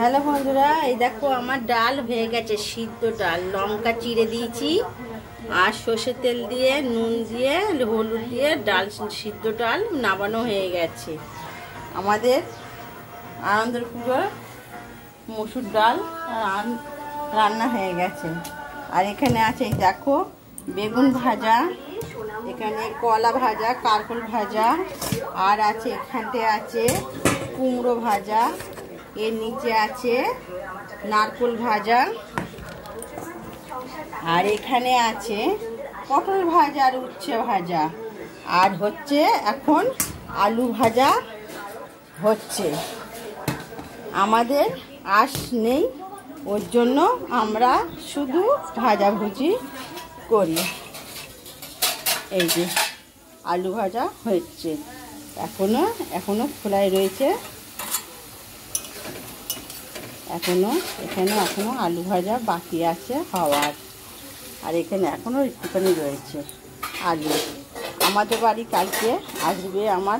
Hello বন্ধুরা, এই দেখো আমার ডাল হয়ে গেছে, সিদ্ধ ডাল। লঙ্কা চিড়ে দিয়েছি আর সর্ষের তেল দিয়ে, নুন দিয়ে, হলুদ দিয়ে ডাল, সিদ্ধ ডাল নামানো হয়ে গেছে। আমাদের আনন্দের পুজোর মসুর ডাল রান- রান্না হয়ে গেছে। আর এখানে আছে দেখো, বেগুন ভাজা, এখানে কলা ভাজা কারকল ভাজা, আর আছে এখানতে আছে কুমড়ো ভাজা এর নিচে আছে নারকোল ভাজা। আর এখানে আছে পটল ভাজা আর উচ্ছে ভাজা। আর হচ্ছে এখন আলু ভাজা হচ্ছে। আমাদের আঁশ নেই, ওর জন্য আমরা শুধু ভাজাভুজি করি। এই যে আলু ভাজা হচ্ছে। এখনও এখনও খোলাই রয়েছে। এখনও, এখানে এখনও আলু ভাজা বাকি আছে হওয়ার। আর এখানে এখনও একটুখানি রয়েছে আলু। আমাদের বাড়ি কালকে আসবে আমার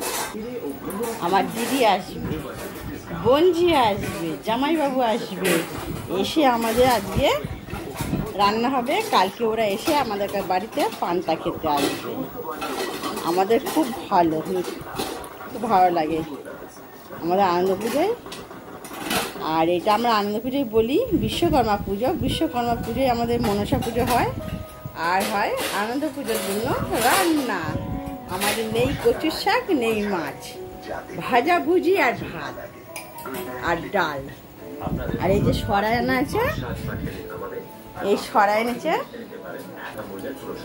আমার দিদি আসবে বোনঝি আসবে, জামাইবাবু আসবে। এসে আমাদের আজকে রান্না হবে। কালকে ওরা এসে আমাদের বাড়িতে পান্তা খেতে আসবে। আমাদের খুব ভালো খুব ভালো লাগে। আমাদের আনন্দ পুজোয় আর এটা আমরা আনন্দ পুজোয় বলি বিশ্বকর্মা পুজো। বিশ্বকর্মা পুজোয় আমাদের মনসা পুজো হয়, আর হয় আনন্দ পুজোর জন্য রান্না। আমাদের নেই কচুর শাক, নেই মাছ। ভাজা ভুজি আর ভাত আর ডাল। আর এই যে সরাই আনা আছে, এই সরাই এনেছে,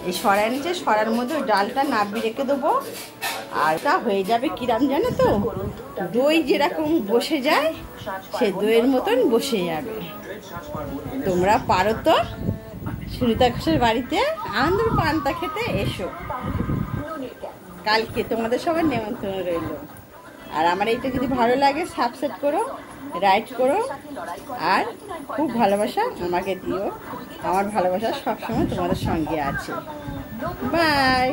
এই সরাই এনেছে, সরার মধ্যে ডালটা নাবি রেখে দেবো। আর তা হয়ে যাবে কিরাম জানো তো? দই যেরকম বসে যায়, সে দইয়ের মতন বসে যাবে। তোমরা পারো তো? সুনিতা ঘোষের বাড়িতে আনন্দের পান্তা খেতে এসো। কালকে তোমাদের সবার নেমন্তন্ন রইল। আর আমার এইটা যদি ভালো লাগে সাবসেট করো রাইট করো, আর খুব ভালোবাসা আমাকে দিও। আমার ভালোবাসা সবসময় তোমাদের সঙ্গে আছে। বাই